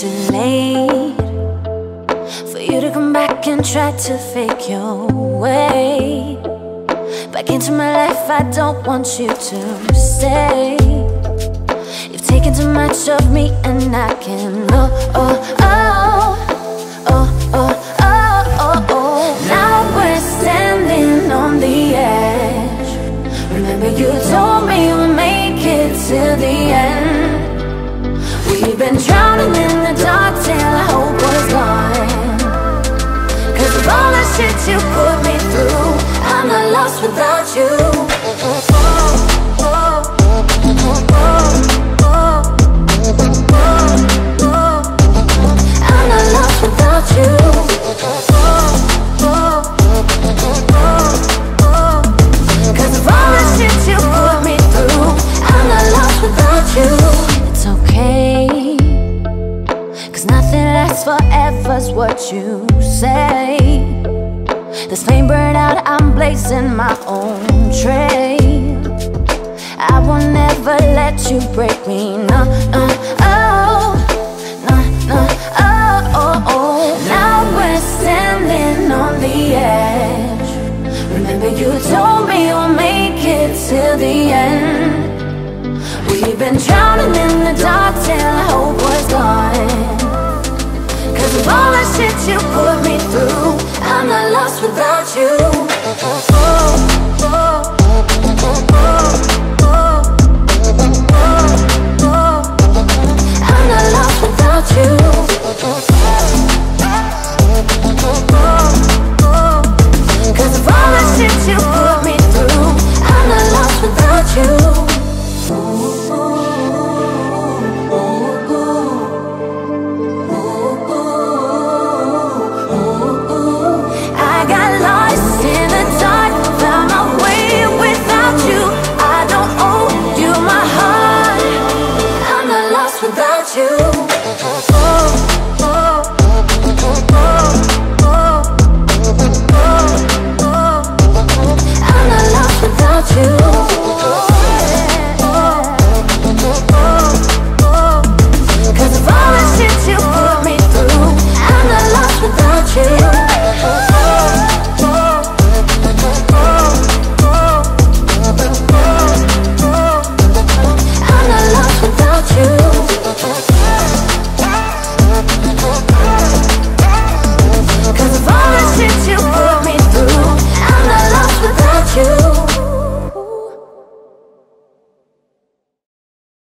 too late for you to come back and try to fake your way back into my life. I don't want you to stay. You've taken too much of me, and I can. Oh, oh, oh, oh, oh, oh, oh, oh. Now we're standing on the edge. Remember, you told me we'll make it till the forever's what you say This flame burn out, I'm blazing my own trail I will never let you break me, no, no, oh No, no, oh, oh, oh. Now we're standing on the edge. Remember you told me we'll make it till the end. We've been drowning in the dark till I hope was gone. Cause of all the shit you put I